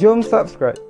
Jom subscribe.